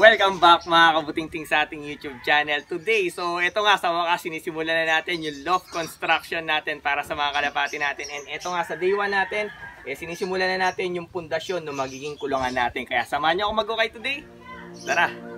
Welcome back mga kabutingting sa ating YouTube channel today. So ito nga sa wakas sinisimulan na natin yung loft construction natin para sa mga kalapati natin. And ito nga sa day 1 natin, eh, sinisimulan na natin yung pundasyon ng magiging kulungan natin. Kaya samahan niyo ako mag-okay today. Tara!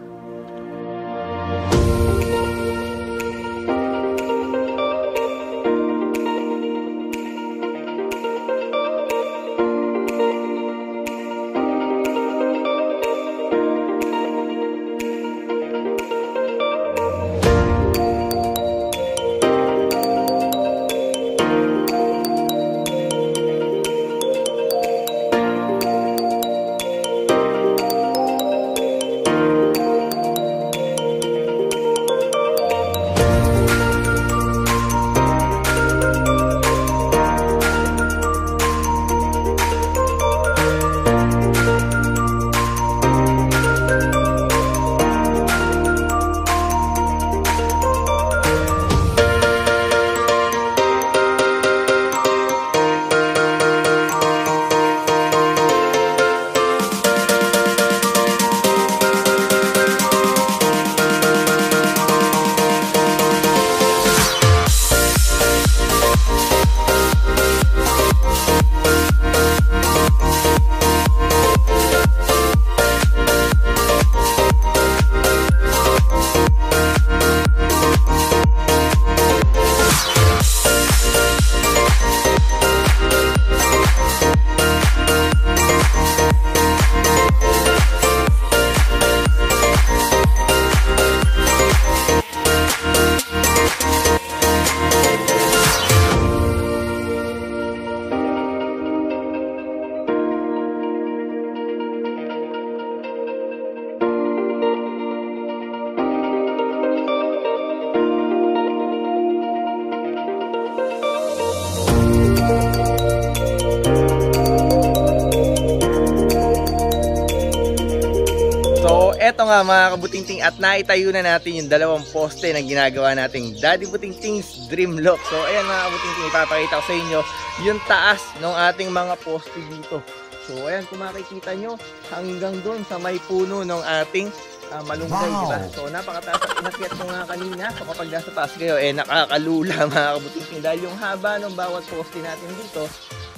Eto nga mga kabutingting at naitayo na natin yung dalawang poste na ginagawa nating Daddy Butingting's Dream Lock. So, ayan mga kabutingting, ipapakita ko sa inyo yung taas ng ating mga poste dito. So, ayan, kung makikita nyo, hanggang doon sa may puno ng ating uh, malunggay, Wow. diba? So, napakataas at inakyat ko nga kanina. So, kapag nasa taas kayo, eh, nakakalula mga kabutingting. Dahil yung haba ng bawat poste natin dito,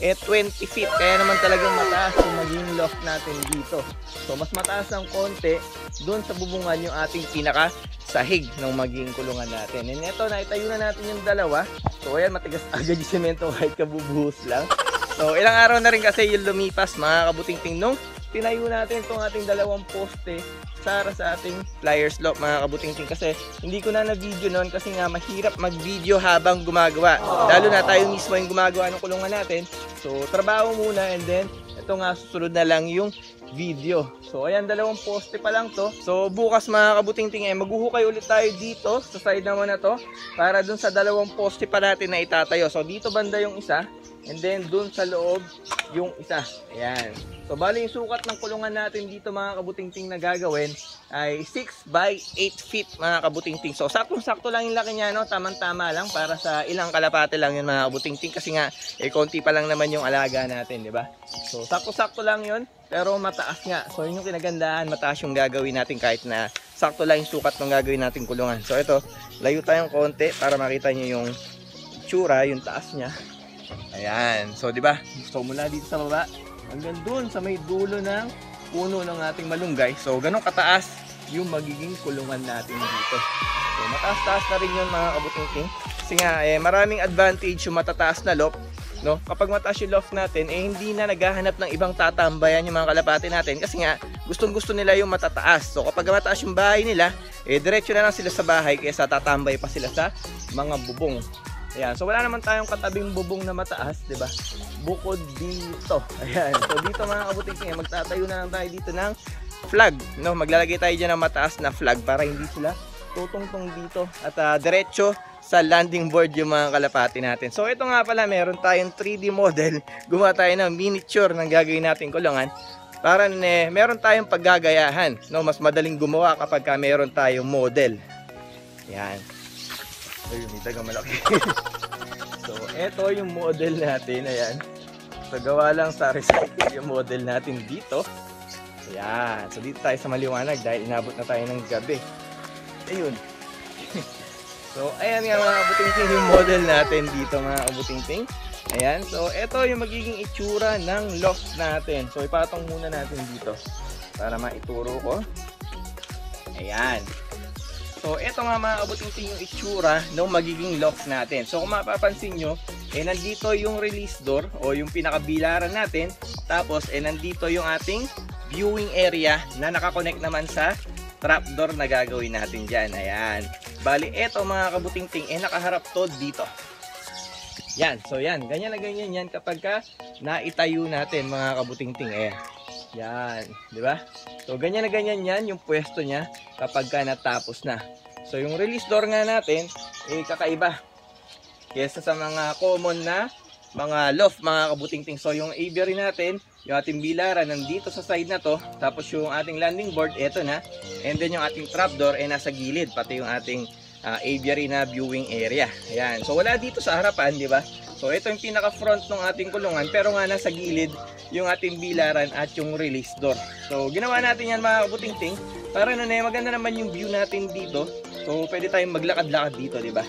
eh 20 feet. Kaya naman talagang mataas yung maging loft natin dito. So mas mataas ng konti doon sa bubungan yung ating pinaka sahig ng maging kulungan natin. And ito, naitayo na natin yung dalawa. So ayan, matigas agad yung semento kahit kabubuhos lang. So ilang araw na rin kasi yung lumipas mga kabutingting nung tinayo natin itong ating dalawang poste para sa ating flyer slope mga kabutingting kasi hindi ko na na-video noon kasi nga mahirap mag-video habang gumagawa. Lalo na tayo mismo yung gumagawa ng kulungan natin. So trabaho muna and then ito nga susunod na lang yung video. So ayan dalawang poste pa lang to. So bukas mga kabutingting eh maghuhukay ulit tayo dito sa side naman na to para dun sa dalawang poste pa natin na itatayo. So dito banda yung isa and then dun sa loob yung isa. Ayan. So bali yung sukat ng kulungan natin dito mga kabutingting na gagawin ay 6 by 8 feet mga kabutingting. So saktong-sakto lang yung laki niya no, tamang-tama lang para sa ilang kalapate lang yun mga kabutingting kasi nga eh konti pa lang naman yung alaga natin, di ba? So sakto-sakto lang yun pero mataas nga. So yun yung kinagandahan, mataas yung gagawin natin kahit na sakto lang yung sukat ng gagawin natin kulungan. So ito, layo tayong konti para makita niyo yung tsura, yung taas niya. Ayan. So, di ba? So, mula dito sa baba, hanggang dun sa may dulo ng puno ng ating malunggay. So, ganun kataas yung magiging kulungan natin dito. So, mataas-taas na rin yun mga kabutingting. Kasi nga, eh, maraming advantage yung matataas na loft. No? Kapag mataas yung loft natin, eh, hindi na naghahanap ng ibang tatambayan yung mga kalapati natin. Kasi nga, gustong gusto nila yung matataas. So, kapag mataas yung bahay nila, eh, diretso na lang sila sa bahay kaysa tatambay pa sila sa mga bubong. Ayan, so wala naman tayong katabing bubong na mataas, 'di ba? Bukod dito. Ayan. So dito mga kabuting magtatayo na lang tayo dito ng flag, no? Maglalagay tayo diyan ng mataas na flag para hindi sila tutungtong dito at ah, diretso sa landing board yung mga kalapati natin. So ito nga pala, meron tayong 3D model. Gumawa tayo ng miniature ng gagawin natin kulungan para eh, meron tayong paggagayahan. No? Mas madaling gumawa kapag ka meron tayong model. Yan. Ay, may tagang malaki. so, ito yung model natin. Ayan. So, gawa lang sa recycle yung model natin dito. Ayan. So dito tayo sa maliwanag dahil inabot na tayo ng gabi. Ayun. So ayan nga mga kabutingting yung model natin dito mga kabutingting. Ayan. So ito yung magiging itsura ng loft natin. So ipatong muna natin dito para maituro ko. Ayan. So, ito nga mga kabuting yung itsura ng magiging loft natin. So, kung mapapansin nyo, eh, nandito yung release door o yung pinakabilaran natin. Tapos, eh, nandito yung ating viewing area na nakakonect naman sa trapdoor na gagawin natin dyan. Ayan. Bali, ito mga kabuting-ting, eh, nakaharap to dito. Yan. So, yan. Ganyan na ganyan yan kapag ka naitayo natin mga kabuting-ting. Ayan. Yan, di ba? So, ganyan na ganyan yan yung pwesto niya kapag ka natapos na. So, yung release door nga natin, eh, kakaiba. Kesa sa mga common na mga loft, mga kabutingting. So, yung aviary natin, yung ating bilaran nandito sa side na to. Tapos yung ating landing board, eto na. And then yung ating trapdoor, eh, nasa gilid. Pati yung ating uh, aviary na viewing area. Ayan. So, wala dito sa harapan, di ba? So ito yung pinaka front ng ating kulungan pero nga nasa gilid yung ating bilaran at yung release door. So ginawa natin yan mga kabutingting para na maganda naman yung view natin dito. So pwede tayong maglakad-lakad dito, di ba?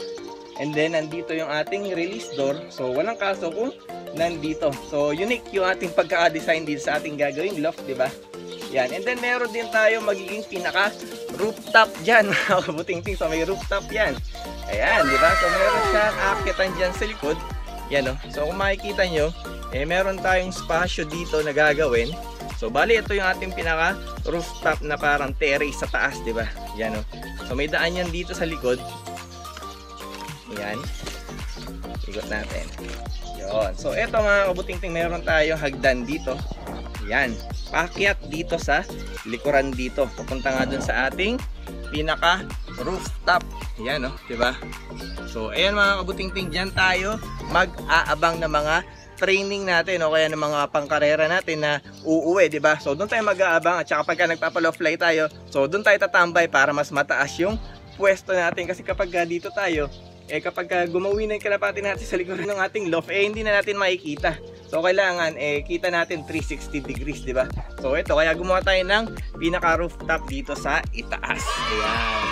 And then nandito yung ating release door. So walang kaso kung nandito. So unique yung ating pagka-design dito sa ating gagawing loft, di ba? Yan. And then meron din tayo magiging pinaka rooftop dyan mga kabutingting. So may rooftop yan. Ayan, di ba? So meron siyang akitan dyan sa likod. Yan o. So kung makikita nyo, eh meron tayong spasyo dito na gagawin. So bali ito yung ating pinaka rooftop na parang terrace sa taas, di ba? Yan o. So may daan yan dito sa likod. Yan. Ikot natin. Yon. So ito mga kabutingting meron tayong hagdan dito. Yan. Pakyat dito sa likuran dito. Pupunta nga dun sa ating pinaka rooftop. Yan o, oh, 'di ba? So, ayan mga kabutingting diyan tayo mag-aabang ng mga training natin o kaya ng mga pangkarera natin na uuwi, 'di ba? So, doon tayo mag-aabang at saka pagka nagpapa-low fly tayo, so doon tayo tatambay para mas mataas yung pwesto natin kasi kapag dito tayo, eh kapag gumawi na yung kalapati natin sa likuran ng ating loft, eh hindi na natin makikita. So kailangan eh kita natin 360 degrees, 'di ba? So ito kaya gumawa tayo ng pinaka rooftop dito sa itaas. Ayan.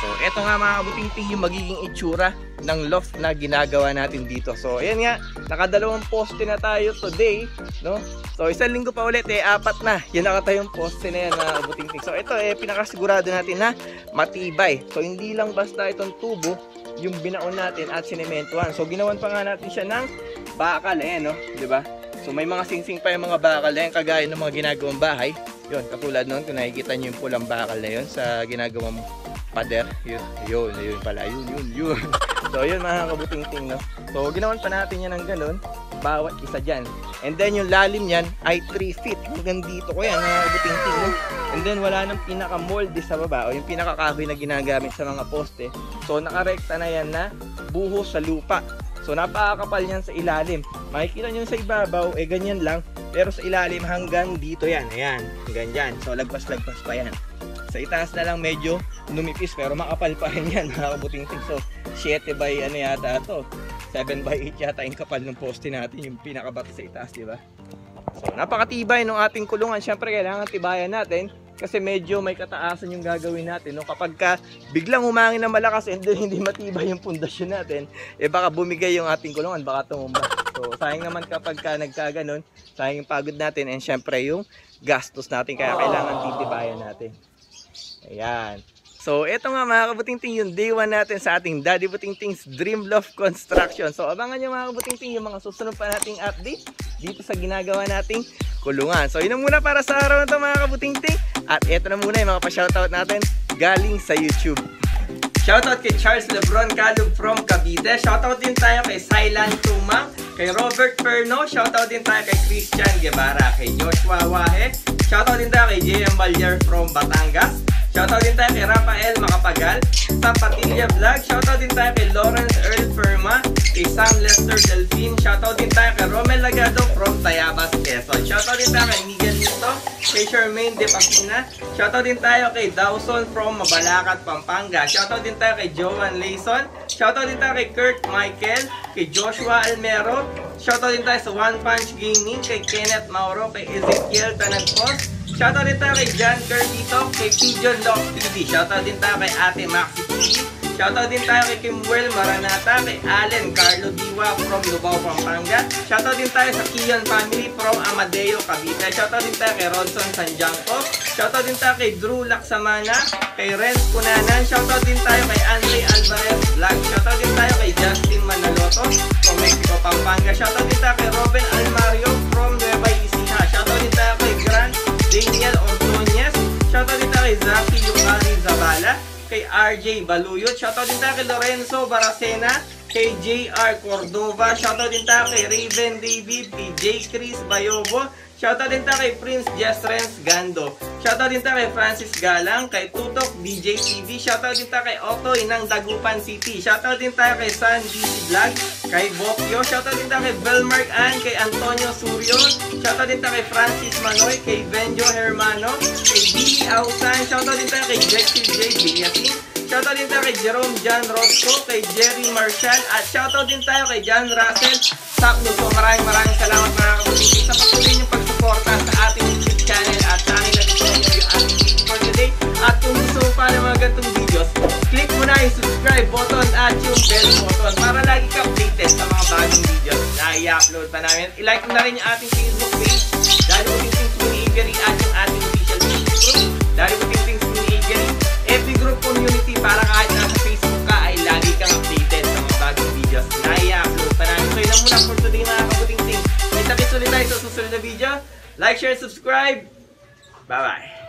So ito nga mga kabuting yung magiging itsura ng loft na ginagawa natin dito. So ayan nga, nakadalawang poste na tayo today, no? So isang linggo pa ulit eh apat na. Yan nakatayong poste na yan mga kabuting So ito eh pinakasigurado natin na matibay. So hindi lang basta itong tubo yung binaon natin at sinementuhan. So ginawan pa nga natin siya ng bakal eh no, 'di ba? So may mga singsing pa yung mga bakal na yan kagaya ng mga ginagawang bahay. Yun, katulad noon kung nakikita niyo yung pulang bakal na yun sa ginagawang pader. Yun, yun, yun pala, yun, yun, yun. so yun mga kabuting-ting no. So ginawan pa natin yan ng ganun, bawat isa dyan. And then yung lalim niyan ay 3 feet. Hanggang dito ko yan mga kabuting-ting no. And then wala nang pinaka-molde sa baba o yung pinaka-kahoy na ginagamit sa mga poste. So nakarekta na yan na buhos sa lupa. So napakakapal niyan sa ilalim. Makikita niyo sa ibabaw, eh ganyan lang. Pero sa ilalim hanggang dito yan. Ayan, hanggang dyan. So lagpas-lagpas pa yan. Sa itaas na lang medyo numipis pero makapal pa rin yan mga kabuting-ting. So 7 by ano yata to. 7 by 8 yata yung kapal ng poste natin. Yung pinakabato sa itaas, di ba? So napakatibay ng ating kulungan. Siyempre kailangan tibayan natin kasi medyo may kataasan yung gagawin natin no kapag ka biglang humangin na malakas and then hindi matibay yung pundasyon natin eh baka bumigay yung ating kulungan baka tumumba so sayang naman kapag ka nagkaganon sayang yung pagod natin and syempre yung gastos natin kaya kailangan titibayan natin ayan So, ito nga mga kabutingting yung day 1 natin sa ating Daddy Butingting's Dream Loft Construction. So, abangan nyo mga kabutingting yung mga susunod pa nating update dito sa ginagawa nating kulungan. So, yun na muna para sa araw na ito mga kabutingting. At ito na muna yung mga pa-shoutout natin galing sa YouTube. Shoutout kay Charles Lebron Calub from Cavite. Shoutout din tayo kay Silan Tumang, kay Robert Perno. Shoutout din tayo kay Christian Guevara, kay Joshua Wahe. Shoutout din tayo kay JM Balyer from Batangas. Shoutout din tayo kay Rafael Makapagal sa Patilla Vlog. Shoutout din tayo kay Lawrence Earl Firma, kay Sam Lester Delphine. Shoutout din tayo kay Romel Lagado from Tayabas, Quezon. Shoutout din tayo kay Miguel Nito, kay Charmaine De Pacina. Shoutout din tayo kay Dawson from Mabalacat, Pampanga. Shoutout din tayo kay Joan Layson. Shoutout din tayo kay Kurt Michael, kay Joshua Almero. Shoutout din tayo sa One Punch Gaming, kay Kenneth Mauro, kay Ezekiel Tanagpos. Shoutout din tayo kay John Carlito, kay Pigeon Lock TV. Shoutout din tayo kay Ate Maxi TV. Shoutout din tayo kay Kimwell Maranata, kay Allen Carlo Diwa from Lubao, Pampanga. Shoutout din tayo sa Kian family from Amadeo, Cavite. Shoutout din tayo kay Ronson Sanjangco. Shoutout din tayo kay Drew Laksamana, kay Renz Punanan. Shoutout din tayo kay Andre Alvarez Vlog. Shoutout din tayo kay Justin Manaloto from Mexico, Pampanga. Shoutout din tayo kay Robin Almario Daniel Ordonez. Shoutout din tayo kay Zaki Yukari Zabala kay RJ Baluyot. Shoutout din tayo kay Lorenzo Baracena, kay JR Cordova. Shoutout din tayo kay Raven David, kay. Chris Bayobo. Shoutout din tayo kay Prince Jesrens Gando. Shoutout din tayo kay Francis Galang, kay Tutok DJ TV. Shoutout din tayo kay Otto Inang Dagupan City. Shoutout din tayo kay San DC Vlog, kay Bokyo. Shoutout din tayo kay Belmark Ann, kay Antonio Surio. Shoutout din tayo kay Francis Manoy, kay Benjo Hermano, kay Billy Ausan. Shoutout din tayo kay Jexy J. Villasin. Shoutout din tayo kay Jerome John Rosco, kay Jerry Marshall, at shoutout din tayo kay John Russell Sakno. So maraming maraming salamat mga kabutiti sa patuloy niyong pagsuporta bell button para lagi ka updated sa mga bagong videos na i-upload pa namin. I-like mo na rin yung ating Facebook page, Dali mo Things Mini Aviary at yung ating official Facebook group, Dali mo Things Mini Aviary, every group community para kahit nasa Facebook ka ay lagi kang updated sa mga bagong videos na i-upload pa namin. So yun lang muna for today mga kabuting things. Kita-kits ulit tayo sa susunod na video. Like, share, subscribe. Bye-bye.